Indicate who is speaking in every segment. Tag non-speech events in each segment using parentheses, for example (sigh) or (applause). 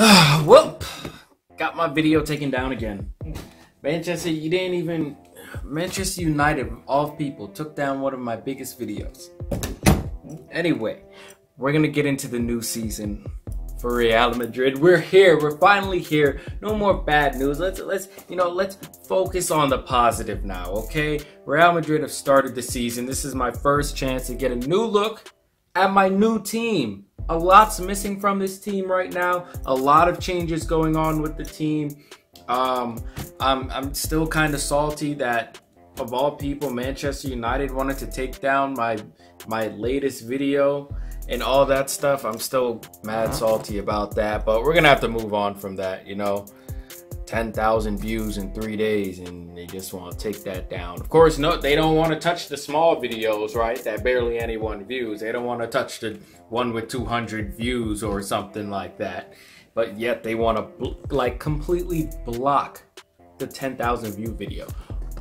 Speaker 1: (sighs) Whoop! Got my video taken down again. Manchester, you didn't even. Manchester United, of all people, took down one of my biggest videos. Anyway, we're gonna get into the new season for Real Madrid. We're here. We're finally here. No more bad news. Let's let's you know let's focus on the positive now. Okay, Real Madrid have started the season. This is my first chance to get a new look at my new team. A lot's missing from this team right now. A lot of changes going on with the team. Um, I'm I'm still kind of salty that of all people, Manchester United wanted to take down my my latest video and all that stuff. I'm still mad salty about that, but we're gonna have to move on from that, you know. 10,000 views in three days and they just want to take that down. Of course, no, they don't want to touch the small videos, right? That barely anyone views. They don't want to touch the one with 200 views or something like that. But yet they want to like completely block the 10,000 view video.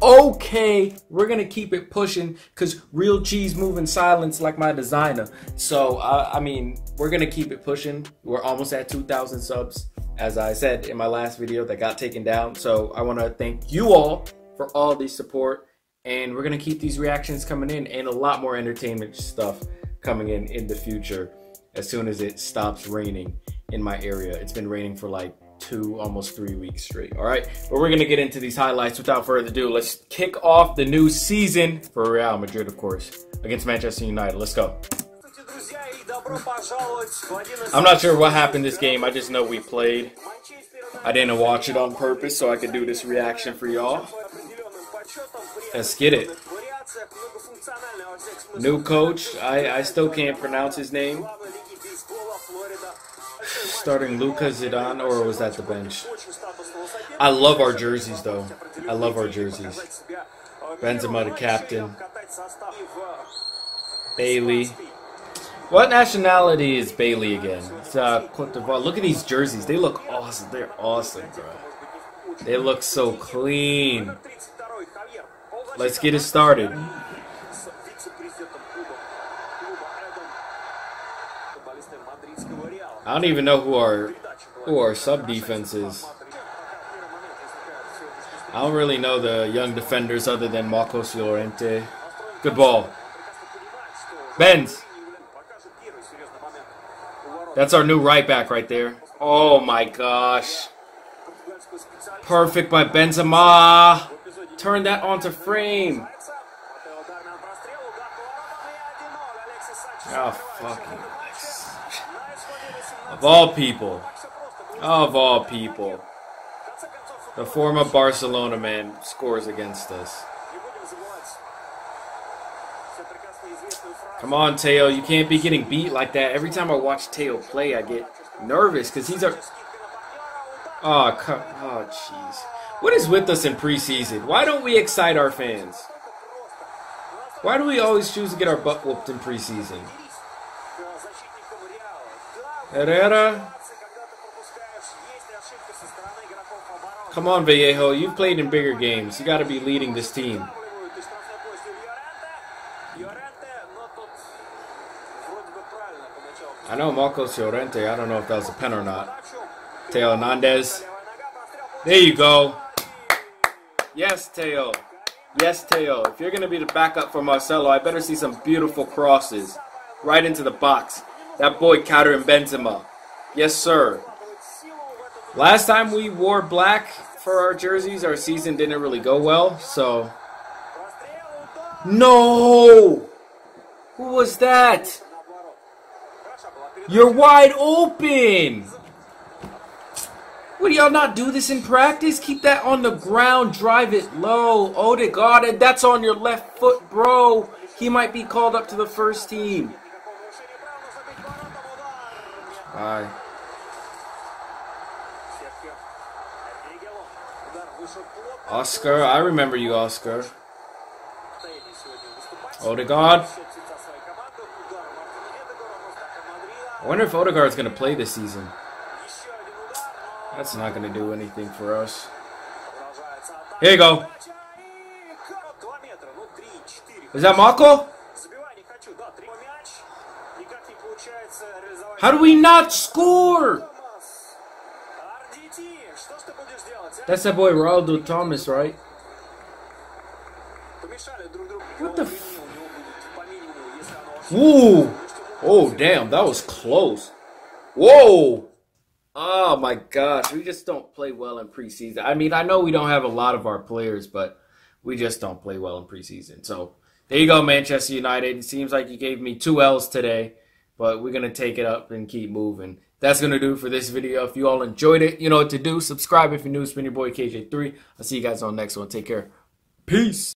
Speaker 1: Okay, we're gonna keep it pushing because real cheese moving silence like my designer. So uh, I mean, we're gonna keep it pushing. We're almost at 2,000 subs as I said in my last video that got taken down. So I want to thank you all for all the support. And we're going to keep these reactions coming in and a lot more entertainment stuff coming in in the future as soon as it stops raining in my area. It's been raining for like two, almost three weeks straight. All right, but we're going to get into these highlights without further ado. Let's kick off the new season for Real Madrid, of course, against Manchester United. Let's go. I'm not sure what happened this game. I just know we played. I didn't watch it on purpose so I could do this reaction for y'all. Let's get it. New coach. I, I still can't pronounce his name. Starting Luca Zidane, or was that the bench? I love our jerseys, though. I love our jerseys. Benzema, the captain. Bailly. What nationality is Bailly again? It's uh, Cote d'Ivoire. Look at these jerseys. They look awesome. They're awesome, bro. They look so clean. Let's get it started. I don't even know who our who our sub defense is. I don't really know the young defenders other than Marcos Llorente. Good ball. Benz. That's our new right back right there. Oh my gosh. Perfect by Benzema. Turn that onto frame. Oh, fucking Of all people. Of all people. The former Barcelona man scores against us. Come on, Theo. You can't be getting beat like that. Every time I watch Theo play, I get nervous because he's a. Oh. Oh, jeez. What is with us in preseason? Why don't we excite our fans? Why do we always choose to get our butt whooped in preseason? Herrera. Come on, Vallejo. You've played in bigger games. You got to be leading this team. I know Marcos Llorente. I don't know if that was a pen or not. Theo Hernandez. There you go. Yes, Theo. Yes, Theo. If you're going to be the backup for Marcelo, I better see some beautiful crosses. Right into the box. That boy Karim Benzema. Yes, sir. Last time we wore black for our jerseys, our season didn't really go well, so... No! Who was that? You're wide open! Do y'all not do this in practice? Keep that on the ground, drive it low. Oh, Odegaard, and that's on your left foot, bro. He might be called up to the first team. Bye. Oscar, I remember you, Oscar. Oh, Odegaard. I wonder if Odegaard's going to play this season. That's not going to do anything for us. Here you go. Is that Marco? How do we not score? That's that boy Ronaldo Thomas, right? What the f- Woo! Oh, damn, that was close. Whoa! Oh my gosh, we just don't play well in preseason. I mean, I know we don't have a lot of our players, but we just don't play well in preseason. So there you go, Manchester United. It seems like you gave me two L's today, but we're gonna take it up and keep moving. That's gonna do for this video. If you all enjoyed it, you know what to do. Subscribe if you're new. It's been your boy KJ3. I'll see you guys on the next one. Take care. Peace.